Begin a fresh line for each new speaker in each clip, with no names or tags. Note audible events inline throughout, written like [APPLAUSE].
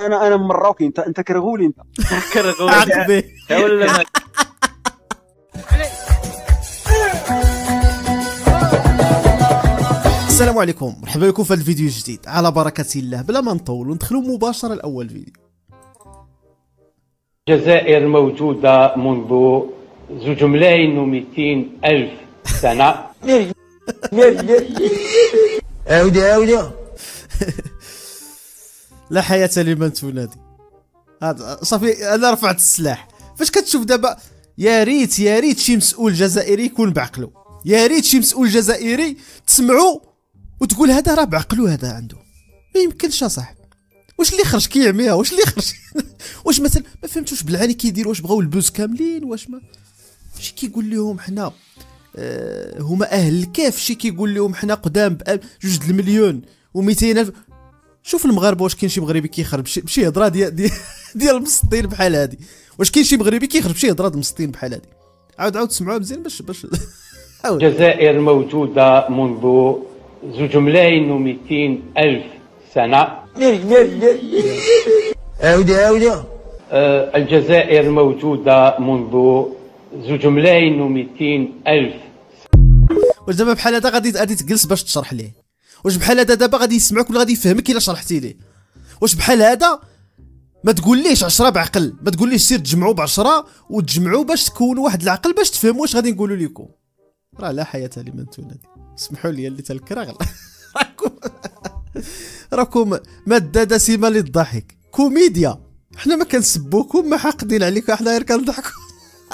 أنا أنا مراوكي انت أنت كرغولي أنت. [LAUGHS]
كرغولي
عقبي.
ولا ما
السلام عليكم. مرحبا بكم في هذا الفيديو الجديد. على بركة الله بلا ما نطول وندخلوا مباشرة لأول فيديو.
الجزائر موجودة منذ زوج ملايين ومئتين ألف سنة. [LAUGHS]
عاودي عاودي [LAUGHS]
لا حياة لمن تنادي. هذا صافي أنا رفعت السلاح. فاش كتشوف دابا يا ريت يا ريت شي مسؤول جزائري يكون بعقله يا ريت شي مسؤول جزائري تسمعو وتقول هذا راه بعقله هذا عنده ما يمكنش اصاحبي واش اللي خرج كيعميها واش اللي خرج؟ [LAUGHS] واش مثلا ما فهمتش واش بالعاني كيديروا واش بغاو البوز كاملين واش ما شي كيقول لهم حنا آه هما أهل الكيف شي كيقول لهم حنا قدام بجوج المليون و200 الف شوف المغاربة واش كاين شي مغربي كيخرب بشي هضرة ديال ديال [LAUGHS] ديال المسطين بحال هادي. واش كاين شي مغربي كيخرب بشي هضرة المسطين بحال هادي. عاود عاود سمعوها مزيان باش باش [LAUGHS]
الجزائر موجودة منذ زوج ملايين ومئتين ألف سنة.
عاودي عاودي
آه، الجزائر موجودة منذ زوج ملايين ومئتين ألف
واش دابا بحال هذا غادي غادي تجلس باش تشرح ليه؟ واش بحال هذا دابا غادي يسمعك ولا غادي يفهمك إلا شرحتي ليه. واش بحال هذا ما تقوليش عشرة بعقل ما تقوليش سير تجمعوا بعشرة وتجمعوا باش تكونوا واحد العقل باش تفهموا واش غادي نقولوا لكم. راه لا حياة لمن تنادي اسمحوا لي اللي تالكراغ [LAUGHS] راكم راكم مادة دسمة للضحك. كوميديا. حنا ما كنسبوكم ما حاقدين عليكم. حنا غير كنضحكوا.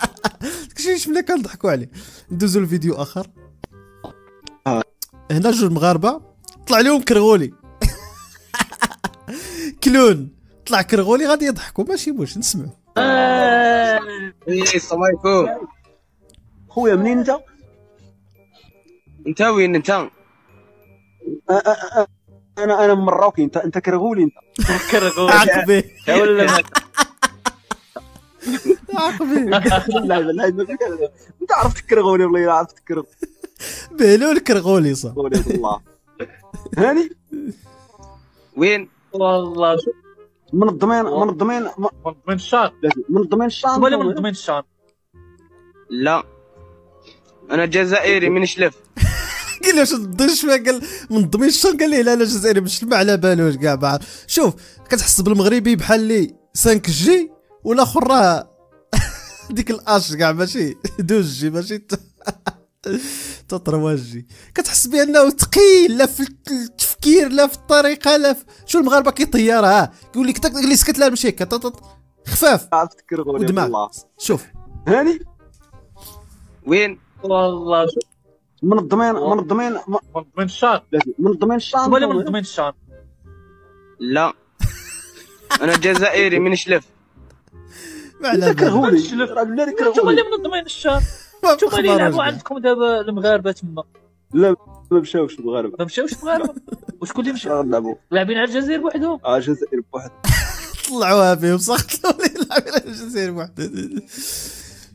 [LAUGHS] داكشي شفنا كنضحكوا عليه. ندوزو لفيديو آخر. هنا جوج مغاربة. طلع لهم كرغولي. [LAUGHS] كلون. طلع كرغولي غادي يضحكوا. ماشي واش نسمعوا
السلام عليكم.
خويا منين انت؟
انت وين انت؟
أنا أنا مراوكي انت انت كرغولي انت
كرغولي
عقبي عقبي
لا لا لا انت عرفت كرغولي والله عرفت كرغولي
بهلول كرغولي صح
والله هاني؟
وين؟
والله
منظمين منظمين
من الشان
منظمين الشام
ولا من ضمن الشان
لا. أنا جزائري من شلف.
قال واش شوية قال من ضمن الشهر قال لي لا لا جزائري مش ما على بالوش كاع بعض. شوف كتحس بالمغربي بحال لي 5 جي والآخر راه [LAUGHS] ديك الأش كاع ماشي 12 جي ماشي. [LAUGHS] ت- تا 3 جي كتحس بأنه ثقيل لا في التفكير لا في الطريقة لا في شو المغاربة كيطيرها؟ ها يقول لك اللي سكت لا تا- خفاف. ودماغ.
والله
شوف.
هاني؟
وين؟
والله
منظمين منظمين
من ضمن الشان
منظمين الشام
ولا من ضمن الشان
لا. [LAUGHS] أنا جزائري من شلف
ما على
كرغولي
شلف. من ضمن الشان؟ أنتم اللي يلعبوا. عندكم دابا المغاربة تما.
لا ما مشاوش المغاربة.
ما مشاوش المغاربة. وشكون اللي مشى؟
غنلعبوا
لاعبين على الجزائر بوحدهم.
آه جزائر بواحد [LAUGHS]
طلعوها فيهم [LAUGHS] لي يلعب على الجزائر واحد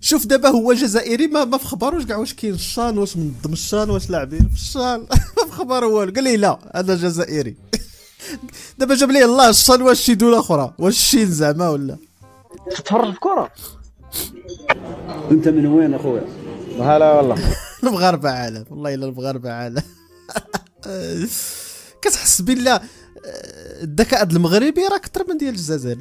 شوف دابا هو جزائري ما ما في خبروش كاع واش كاين الشان واش من ضمن الشان واش لاعبين في الشان. [LAUGHS] ما في خبره والو قال لي لا أنا جزائري. دابا جاب لي الله الشان واش شي دولة أخرى. واش الشين زعما ولا؟
تفرج الكرة. أنت من وين أخويا؟
هلا والله. [LAUGHS]
المغاربه عالم. والله إلا المغاربه عالم. [LAUGHS] كتحس بالله الذكاء المغربي راه أكثر من ديال الجزائر.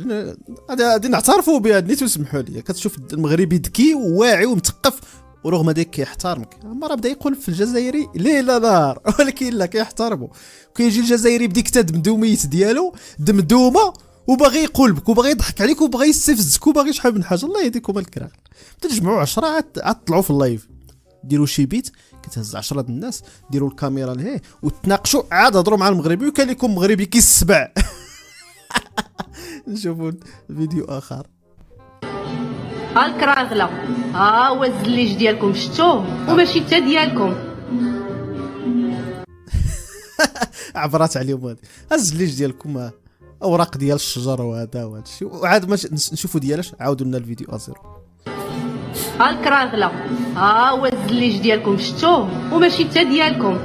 غادي نعترفوا بها نيت وسمحوا لي. كتشوف المغربي ذكي وواعي ومثقف ورغم ذلك كيحترمك. راه بدا يقول في الجزائري ليل نهار [LAUGHS] ولكن لا كيحترموا. كيجي الجزائري بديك دمدوميت ديالو دمدومة وباغي يقول بك وباغي يضحك عليك وباغي يستفزك وباغي شحال من حاجة. الله يهديكم الكراغ تجمعوا 10 عاد طلعوا في ال live. ديروا شي بيت كتهز 10 د الناس ديروا الكاميرا لهيه وتناقشوا عاد هضروا مع المغربي وكان لكم مغربي كيسبع. [LAUGHS] نشوفوا فيديو آخر.
ها الكراغله ها هو الزليج ديالكم شفتوه؟ وماشي حتى ديالكم. [LAUGHS]
عبرات عليهم هذه. هو الزليج ديالكم. اوراق ديال الشجر وهذا وهذا الشيء. وعاد ما نشوفوا ديالاش. عاودوا لنا الفيديو. أ zéro
ها الكراغلة. ها هو الزليج ديالكم شفتوه؟ وماشي حتى ديالكم.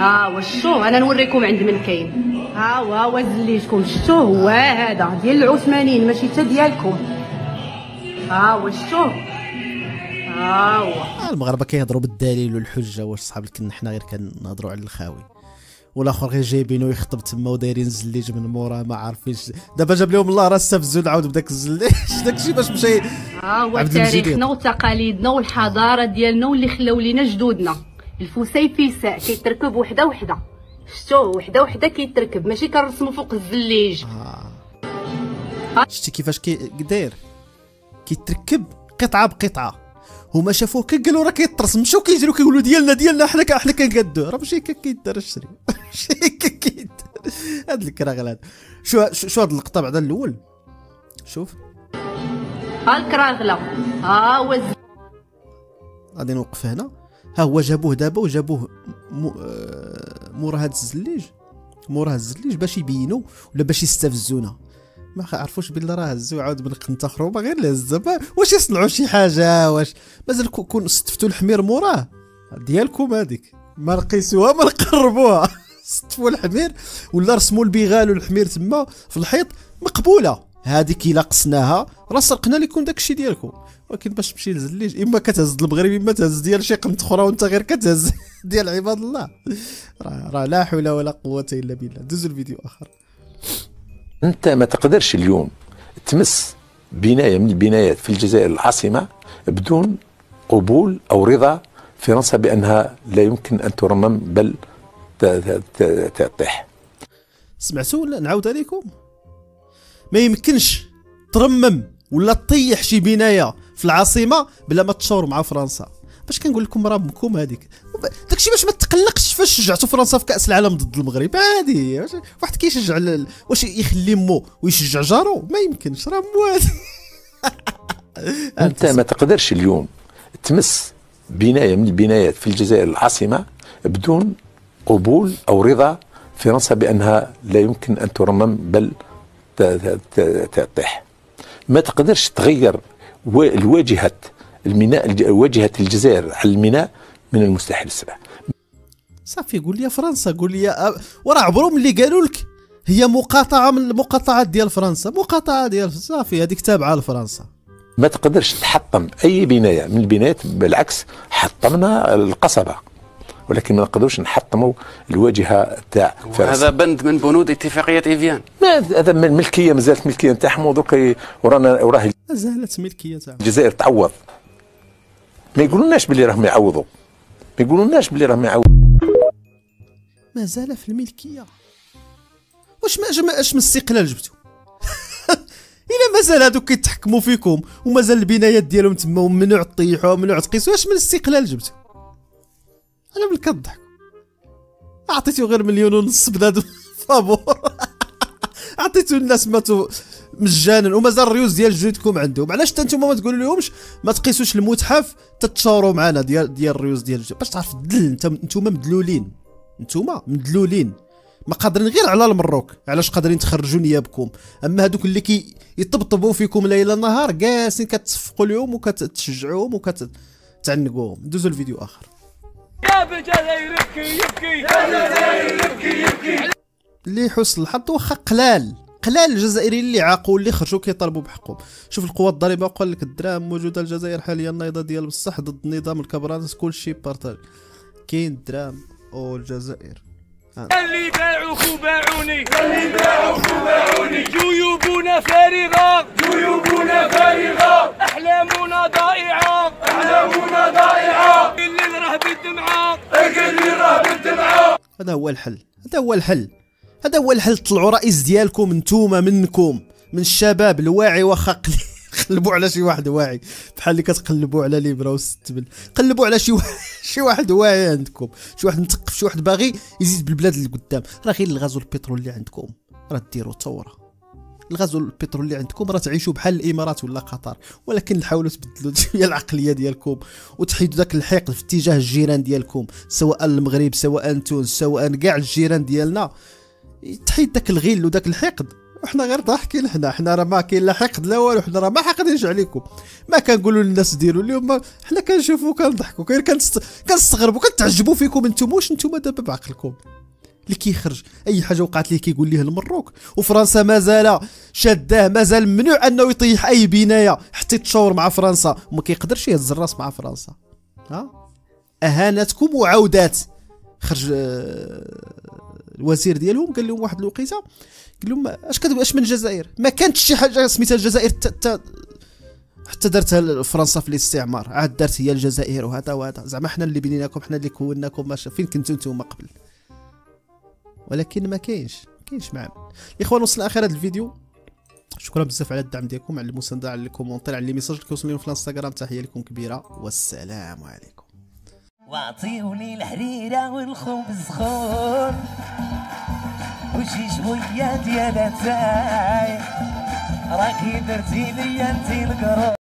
ها هو شو أنا نوريكم عند من كاين. ها هو هو زليتكم شتو هو هذا ديال العثمانيين. ماشي حتى ديالكم. ها هو شتو ها هو.
آه، المغاربة كيهضروا بالدليل والحجة. واش صحاب الكن حنا غير كنهضروا على الخاوي. والاخر غير جايبينو يخطب تما ودايرين زليج من مورا ما عارفينش دابا جاب لهم الله راه استفزوا نعاود بداك الزليج. [LAUGHS] داكشي باش مشى
ها هو
عبد المجيد.
تاريخنا وتقاليدنا والحضارة ديالنا واللي خلاو لينا جدودنا. الفسيفساء كيتركب وحدة وحدة. شتو؟ وحدة وحدة كيتركب ماشي كنرسمو فوق الزليج.
شتي كيفاش كي داير؟ كيتركب قطعة بقطعة. هما شافوه كي قالوا راه كيطرس مشاو كيجريو كيقولوا ديالنا ديالنا حنا حنا كنقادوه راه ماشي هكا كيدار الشري. [LAUGHS] ماشي هكا كيدار. هاد الكراغل هذا شو شو هاد اللقطة بعدا الأول؟ شوف.
ها الكراغله ها هو
غادي نوقف هنا. ها هو جابوه دابا وجابوه. آه، مورا هاد الزليج. مورا هاد الزليج باش يبينوا ولا باش يستفزونا. ما عرفوش بالله راه هزو عاود من قنت اخر وما غير لهز با- واش يصنعوا شي حاجة؟ واش؟ مازال كو- كون استفتوا الحمير موراه. ديالكم هذيك ما نقيسوها ما نقربوها [LAUGHS] استفوا الحمير ولا رسموا البغال والحمير تما في الحيط مقبولة. هذيك إلا قصناها راه سرقنا لكم داكشي ديالكم. ولكن باش تمشي لزليج إما كتهز المغرب إما تهز ديال شي قنت أخرى وأنت غير كتهز [LAUGHS] ديال عباد الله. راه لا حول ولا قوة إلا بالله. دوزوا الفيديو آخر.
انت ما تقدرش اليوم تمس بناية من البنايات في الجزائر العاصمة بدون قبول أو رضا فرنسا بأنها لا يمكن أن ترمم بل تطيح.
سمعتوا ولا نعاود عليكم. ما يمكنش ترمم ولا تطيح شي بناية في العاصمة بلا ما تشاور مع فرنسا. باش كنقول لكم راه هذيك. داكشي باش ما تقلقش فاش شجعتوا فرنسا في كأس العالم ضد المغرب. عادي. واحد كيشجع واش يخلي مو ويشجع جارو؟ ما يمكنش. راه مو هادي [LAUGHS]
أنت ما تقدرش اليوم تمس بناية من البنايات في الجزائر العاصمة بدون قبول أو رضا فرنسا بأنها لا يمكن أن ترمم بل تطيح ما تقدرش تغير الواجهة الميناء واجهة الجزائر على الميناء من المستحيل السبع.
صافي قول لي فرنسا قول لي أ- وراه عبرهم اللي قالوا لك هي مقاطعة من المقاطعات ديال فرنسا مقاطعة ديال صافي هذيك تابعة لفرنسا.
ما تقدرش تحطم أي بناية من البنايات بالعكس حطمنا القصبة. ولكن ما نقدروش نحطموا الواجهه تاع فرنسا.
هذا بند من بنود اتفاقية إيفيان.
ما هذا من الملكيه مازالت ملكية. نتاعهم ودرك ي- ورانا وراه
ما زالت ملكية. تاعهم
الجزائر تعوض. ما يقولوناش باللي راهم يعوضوا. ما يقولوناش باللي راهم يعوضوا
ما زال في الملكية. واش ما جم- اش من استقلال جبتو؟ [LAUGHS] إلا مازال هادوك كيتحكموا فيكم ومازال البنايات ديالهم تما وممنوع تطيحوا وممنوع تقيسوا واش من استقلال جبتو؟ أنا من كضحك أعطيتو غير مليون ونص بنادم. [LAUGHS] فابور. [LAUGHS] أعطيتو الناس ماتوا مجانا ومازال الريوز ديال جدودكم عندهم. علاش حتى نتوما ما تقولوا لهمش ما تقيسوش المتحف تتشاوروا معنا ديال ديال الريوز ديال باش تعرف الدل انت نتوما مدلولين. نتوما مدلولين. ما قادرين غير على المروك. علاش قادرين تخرجوا نيابكم؟ أما هذوك اللي كي يطبطبوا فيكم ليل نهار جالسين كتصفقوا لهم وكتشجعوهم وكتعنقوهم. دوزوا الفيديو آخر. اللي حسن الحظ واخا قلال. قلال الجزائريين اللي عاقوا اللي خرجوا كيطالبوا بحقهم شوف القوى الضريبة قال لك الدراهم موجودة الجزائر حاليا النهضه ديال بصح ضد نظام الكبرانات كل شيء partage. كاين الدراهم أو الجزائر.
اللي باعوك وباعوني اللي باعوك وباعوني جيوبنا فارغة. جيوبنا فارغة. أحلامنا ضائعة. أحلامنا ضائعة. اللي راه بالدمعة اللي راه بالدمعة
هذا هو الحل. هذا هو الحل. هذا هو الحل طلعوا رئيس ديالكم نتوما منكم من الشباب الواعي واخا قليل [LAUGHS] قلبوا على شي واحد واعي بحال اللي كتقلبوا على ليبرا والستبل. قلبوا على شي واحد [LAUGHS] شي واحد واعي عندكم شي واحد مثقف شي واحد باغي يزيد بالبلاد اللي قدام. راه غير الغاز والبترول اللي عندكم راه ديروا ثوره الغاز والبترول اللي عندكم راه تعيشوا بحال الإمارات ولا قطر ولكن حاولوا تبدلوا [LAUGHS] شوية العقلية ديالكم وتحيدوا ذاك الحقد في اتجاه الجيران ديالكم سواء المغرب سواء تونس سواء كاع الجيران ديالنا. تحيد داك الغل وداك الحقد. وحنا غير ضاحكين حنا. حنا راه ما كاين لا حقد لا والو. حنا راه ما حاقدينش عليكم. ما كنقولوا للناس ديروا اليوم حنا كنشوفوا كنضحكوا كنست... كنستغربوا. كنتعجبوا فيكم أنتم. واش أنتم دابا بعقلكم؟ اللي كيخرج. أي حاجة وقعت ليه كيقول ليه المروك؟ وفرنسا مازال شاداه. مازال ممنوع أنه يطيح أي بناية حتى يتشاور مع فرنسا. وما كيقدرش يهز الراس مع فرنسا. ها؟ أهانتكم وعودات. خرج آه، الوزير ديالهم قال لهم واحد الوقيته قال لهم اش كتقول اش من الجزائر؟ ما كانتش شي حاجة سميتها الجزائر ت- حتى دارتها فرنسا في الاستعمار. عاد دارت هي الجزائر وهذا وهذا. زعما حنا اللي بنيناكم حنا اللي كوناكم فين كنتو نتوما قبل. ولكن ما كاينش ما كاينش معامل الاخوان وصلنا اخر هذا الفيديو. شكرا بزاف على الدعم ديالكم على المساندة على ال commentaires على les messages اللي كيوصلوا لي في الانستغرام. تحية لكم كبيرة والسلام عليكم.
واعطيوني الحريرة والخبز خور. وشي شوية ديال اتاي راكي درتي لي أنتي القرور